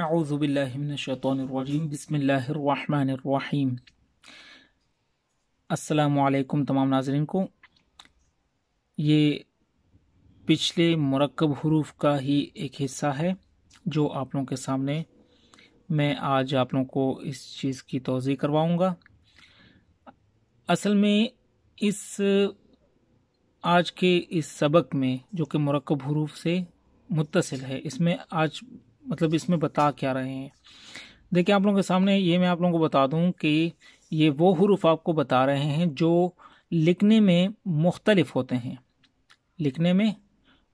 आउज़ुबिल्लिमिनशैतानिर्रजीम बिस्मिल्लाहिर्रहमानिर्रहीम अस्सलामुअलैकुम तमाम नाजरीन को। ये पिछले मरकब हरूफ का ही एक हिस्सा है, जो आप लोगों के सामने मैं आज आप लोगों को इस चीज़ की तोज़ी करवाऊँगा। असल में इस, आज के इस सबक में, जो कि मरकब हरूफ से मुतसिल है, इसमें आज मतलब इसमें बता क्या रहे हैं। देखिए, आप लोगों के सामने ये मैं आप लोगों को बता दूँ कि ये वो हरूफ आपको बता रहे हैं जो लिखने में मुख्तलिफ़ होते हैं। लिखने में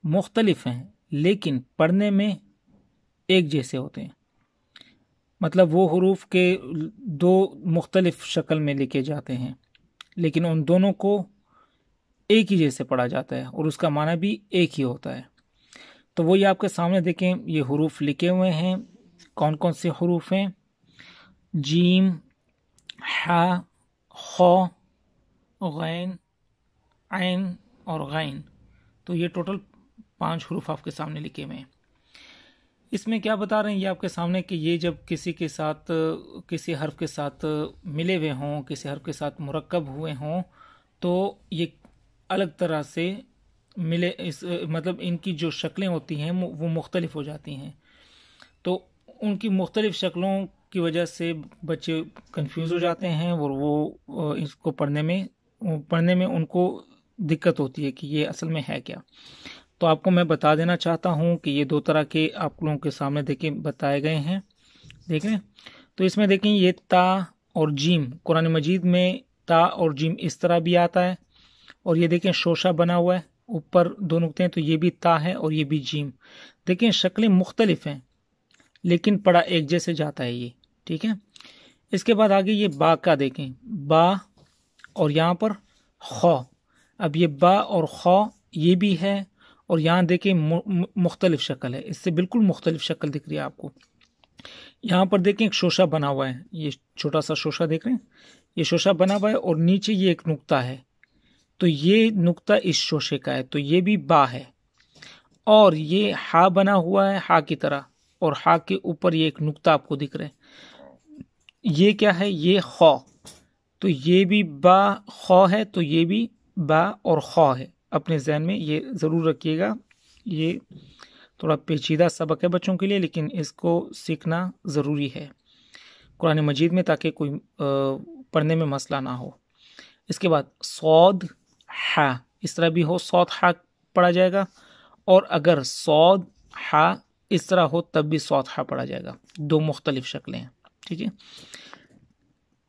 मुख्तलिफ़ हैं, लेकिन पढ़ने में एक जैसे होते हैं। मतलब वो हरूफ के दो मुख्तलिफ़ शक्ल में लिखे जाते हैं, लेकिन उन दोनों को एक ही जैसे पढ़ा जाता है और उसका माना भी एक ही होता है। तो वही आपके सामने देखें, ये हरूफ लिखे हुए हैं। कौन कौन से हरूफ हैं? जीम, हा गैन आइन और गैन। तो ये टोटल पाँच हरूफ आपके सामने लिखे हुए हैं। इसमें क्या बता रहे हैं ये आपके सामने कि ये जब किसी के साथ, किसी हर्फ के साथ मिले हुए हों, किसी हर्फ के साथ मुरकब हुए हों तो ये अलग तरह से मिले, इस मतलब इनकी जो शक्लें होती हैं वो मुख्तलिफ़ हो जाती हैं। तो उनकी मुख्तलिफ़ शक्लों की वजह से बच्चे कंफ्यूज हो जाते हैं और वो इसको पढ़ने में पढ़ने में उनको दिक्कत होती है कि ये असल में है क्या। तो आपको मैं बता देना चाहता हूँ कि ये दो तरह के आप लोगों के सामने देखें बताए गए हैं। देख रहे तो इसमें देखें, ये ता और जीम, कुरान मजीद में ता और जीम इस तरह भी आता है और ये देखें, शोशा बना हुआ है। ऊपर दो नुकते हैं तो ये भी ता है और ये भी जीम। देखें शक्लें मुख्तलिफ़ हैं, लेकिन पड़ा एक जैसे जाता है ये, ठीक है? इसके बाद आगे ये बा का देखें। बा और यहाँ पर खौ। अब ये बा और खौ, ये भी है और यहाँ देखें मुख्तलिफ़ शक्ल है। इससे बिल्कुल मुख्तलिफ़ शक्ल दिख रही है आपको। यहाँ पर देखें एक शोशा बना हुआ है। ये छोटा सा शोशा देख रहे हैं? ये शोशा बना हुआ है और नीचे ये एक नुकता है। तो ये नुक्ता इस शोशे का है तो ये भी बा है। और ये हा बना हुआ है, हा की तरह, और हा के ऊपर ये एक नुक्ता आपको दिख रहा है। ये क्या है? ये खौ। तो ये भी बा, खौ है तो ये भी बा और खौ है। अपने जहन में ये ज़रूर रखिएगा। ये थोड़ा पेचीदा सबक है बच्चों के लिए, लेकिन इसको सीखना ज़रूरी है। कुरान मजीद में ताकि कोई पढ़ने में मसला ना हो। इसके बाद सौद हा, इस तरह भी हो सौद हा पढ़ा जाएगा। और अगर सौद हा इस तरह हो, तब भी सौद हा पढ़ा जाएगा। दो मुख्तलिफ़ शक्लें हैं, ठीक है?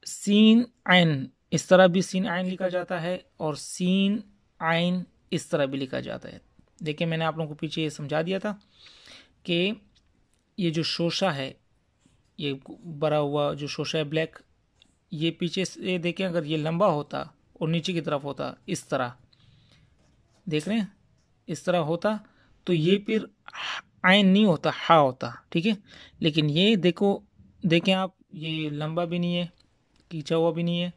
सीन आइन, इस तरह भी सीन आइन लिखा जाता है और सीन आइन इस तरह भी लिखा जाता है। देखिए, मैंने आप लोगों को पीछे ये समझा दिया था कि ये जो शोशा है, ये बड़ा हुआ जो शोशा है ब्लैक, ये पीछे से देखें, अगर ये लंबा होता और नीचे की तरफ़ होता इस तरह। देख रहे हैं? इस तरह होता तो ये फिर आयन नहीं होता, हा होता, ठीक है? लेकिन ये देखो, देखें आप, ये लंबा भी नहीं है, खींचा हुआ भी नहीं है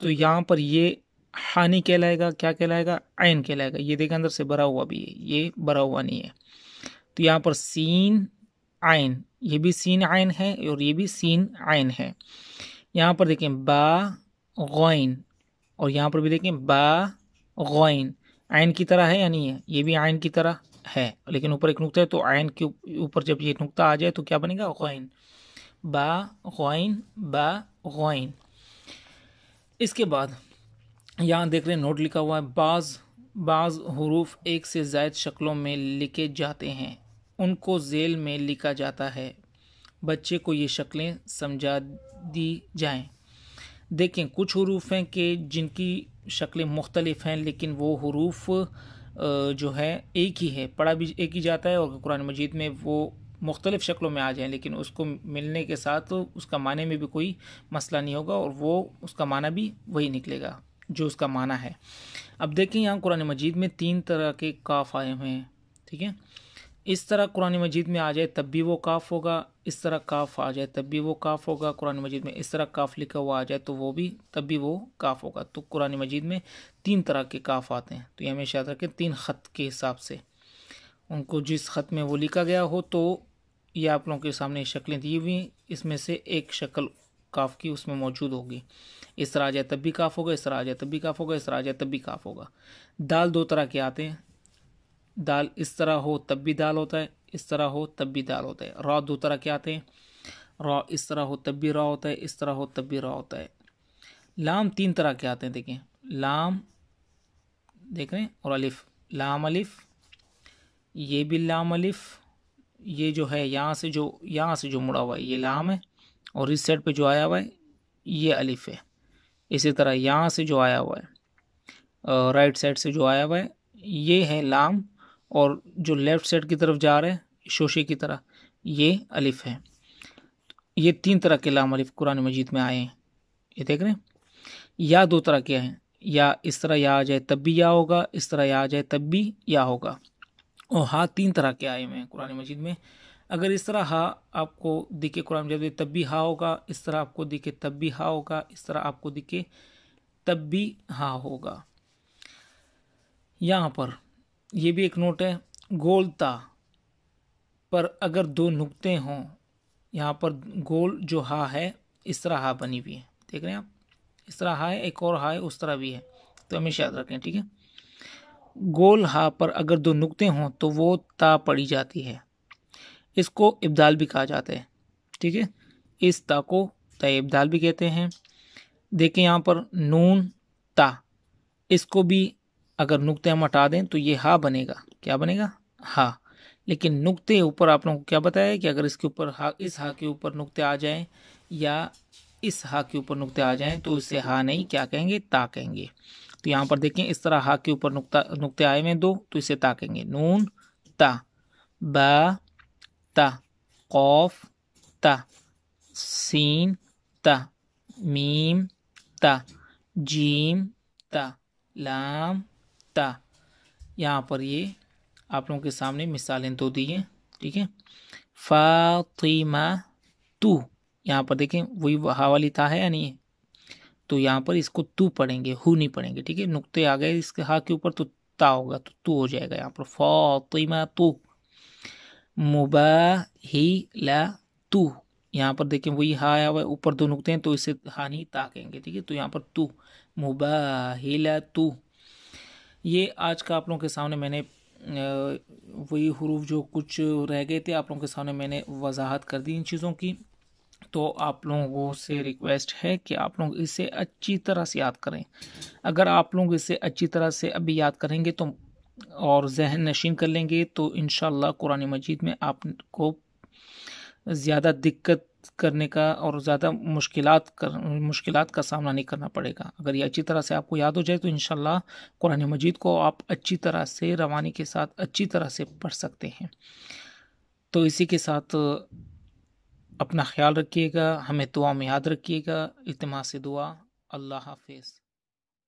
तो यहाँ पर ये हानि कहलाएगा, क्या कहलाएगा? आयन कहलाएगा। ये देखें, अंदर से भरा हुआ भी है, ये भरा हुआ नहीं है। तो यहाँ पर सीन आयन, ये भी सीन आयन है और ये भी सीन आयन है। यहाँ पर देखें, बा गैन और यहाँ पर भी देखें, बा, गैन, आयन की तरह है या नहीं है? ये भी आयन की तरह है, लेकिन ऊपर एक नुकता है तो आयन के ऊपर जब ये नुकता आ जाए तो क्या बनेगा? गैन। बा गैन बा, गैन। इसके बाद यहाँ देख रहे हैं, नोट लिखा हुआ है, बाज बाज हरूफ एक से जायद शक्लों में लिखे जाते हैं। उनको जेल में लिखा जाता है। बच्चे को ये शक्लें समझा दी जाएँ। देखें, कुछ हरूफ हैं कि जिनकी शक्लें मुख्तलिफ़ हैं, लेकिन वो हरूफ जो है, एक ही है। पढ़ा भी, एक ही जाता है और कुरान मजीद में वो मुख्तलिफ़ शक्लों में आ जाएँ, लेकिन उसको मिलने के साथ तो उसका माने में भी कोई मसला नहीं होगा और वो, उसका माना भी वही निकलेगा, जो उसका माना है। अब देखें, यहाँ कुरान मजीद में तीन तरह के काफ आए हुए हैं, ठीक है? इस तरह कुरान मजीद में आ जाए, तब भी वो काफ होगा। इस तरह काफ आ जाए, तब भी वो काफ होगा। कुरान मजीद में इस तरह काफ लिखा हुआ आ जाए तो वो भी, तब भी वो काफ होगा। तो कुरान मजीद में तीन तरह के काफ आते हैं। तो ये हमेशा याद रखें, तीन ख़त के हिसाब से। उनको जिस ख़त में वो लिखा गया हो तो ये आप लोगों के सामने शक्लें दी हुई इसमें से एक शक्ल काफ की उसमें मौजूद होगी। इस तरह आ जाए, तब भी काफ होगा, इस तरह आ जाए, तब भी काफ होगा, इस तरह आ जाए, तब भी काफ होगा। दाल दो तरह के आते हैं। दाल इस तरह हो, तब भी दाल होता है, इस तरह हो, तब भी दाल होता है। रॉ दो तरह के आते हैं। रॉ इस तरह हो, तब भी रॉ होता है, इस तरह हो, तब भी रॉ होता है। लाम तीन तरह के आते हैं, देखें। लाम, देख रहे हैं, और अलिफ। लाम अलिफ, ये भी लाम अलिफ, ये जो है यहाँ से जो, यहाँ से जो मुड़ा हुआ है, ये लाम है, और इस साइड पे जो आया हुआ है, ये अलिफ है। इसी तरह यहाँ से जो आया हुआ है राइट साइड से जो आया हुआ है, ये है लाम और जो लेफ़्ट साइड की तरफ़ जा रहे हैं, शोशे की तरह, ये अलिफ है। ये तीन तरह के लाम अलिफ कुरान मजीद में आए हैं। ये देख रहे हैं? या दो तरह के हैं। या इस तरह या आ जाए तब भी या होगा, इस तरह या आ जाए तब भी या होगा। और हाँ तीन तरह के आए हुए हैं कुरान मजीद में। अगर इस तरह हा आपको दिखे कुरान मजीद तब भी हा होगा, इस तरह आपको दिखे तब भी हा होगा, इस तरह आपको दिखे तब भी हा होगा। यहाँ पर यह भी एक नोट है, गोलता। पर अगर दो नुकते हों, यहाँ पर गोल जो हा है, इस तरह हा बनी हुई है। देख रहे हैं आप? इस तरह हा है, एक और हा है, उस तरह भी है। तो हमेशा याद रखें, ठीक है? गोल हा पर अगर दो नुकते हों तो वो ता पड़ी जाती है। इसको इब्दाल भी कहा जाता है, ठीक है? इस ता को ता इब्दाल भी कहते हैं। देखें यहाँ पर नून ता। इसको भी अगर नुकते हम हटा दें तो ये हा बनेगा। क्या बनेगा? हा। लेकिन नुकते ऊपर आप लोगों को क्या बताया कि अगर इसके ऊपर हा, इस हा के ऊपर नुकते आ जाएँ या इस हा के ऊपर नुकते आ जाएँ तो इसे हा नहीं, क्या कहेंगे? ता कहेंगे। तो यहाँ पर देखें, इस तरह हा के ऊपर नुकता, नुकते आए हुए दो तो इसे ता कहेंगे। नून, ता। बा, ता। कौफ, ता। सीन, ता। मीम, ता। जीम, ता। लाम ता यहाँ पर ये आप लोगों के सामने मिसालें दो दी हैं, ठीक है? फातिमा तू, यहाँ पर देखें, वही हा वाली ता है या नहीं है? तो यहाँ पर इसको तू पढ़ेंगे, हु नहीं पढ़ेंगे, ठीक है? नुक्ते आ गए इसके, हा के ऊपर तो ता होगा तो तू हो जाएगा यहाँ पर। फातिमा तू ला तू, यहाँ पर देखें, वही हा आया हुआ ऊपर दो नुकते हैं तो इसे हा नहीं ता कहेंगे, ठीक है? तो यहाँ पर तू ला तू। ये आज का आप लोगों के सामने मैंने वही हरूफ जो कुछ रह गए थे, आप लोगों के सामने मैंने वजाहत कर दी इन चीज़ों की। तो आप लोगों से रिक्वेस्ट है कि आप लोग इसे अच्छी तरह से याद करें। अगर आप लोग इसे अच्छी तरह से अभी याद करेंगे तो और जहन नशीन कर लेंगे तो इन कुरान मजीद में आपको ज़्यादा दिक्कत करने का और ज़्यादा मुश्किल कर मुश्किल का सामना नहीं करना पड़ेगा। अगर ये अच्छी तरह से आपको याद हो जाए तो इन कुरान मजीद को आप अच्छी तरह से, रवानी के साथ अच्छी तरह से पढ़ सकते हैं। तो इसी के साथ अपना ख्याल रखिएगा, हमें दुआ में याद रखिएगा। इतमा से दुआ, अल्लाह हाफिज़।